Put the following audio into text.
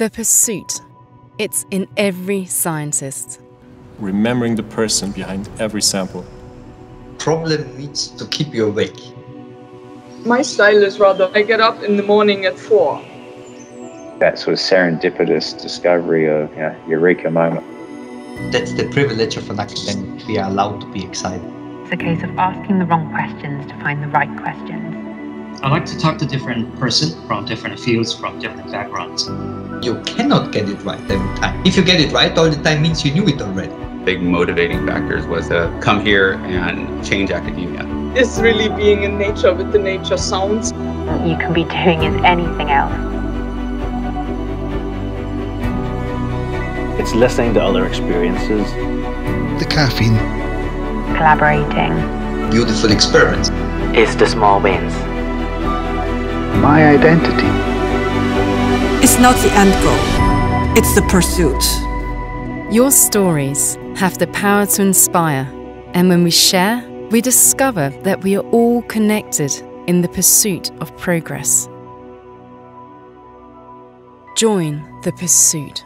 The pursuit. It's in every scientist. Remembering the person behind every sample. Problem needs to keep you awake. My style is rather, I get up in the morning at four. That sort of serendipitous discovery of you know, eureka moment. That's the privilege of an academic. We are allowed to be excited. It's a case of asking the wrong questions to find the right questions. I like to talk to different person from different fields, from different backgrounds. You cannot get it right every time. If you get it right all the time means you knew it already. Big motivating factors was to come here and change academia. It's really being in nature with the nature sounds. You can be doing is anything else. It's listening to other experiences. The caffeine. Collaborating. Beautiful experiments. It's the small wins. My identity. It's not the end goal, it's the pursuit. Your stories have the power to inspire, and when we share, we discover that we are all connected in the pursuit of progress. Join the pursuit.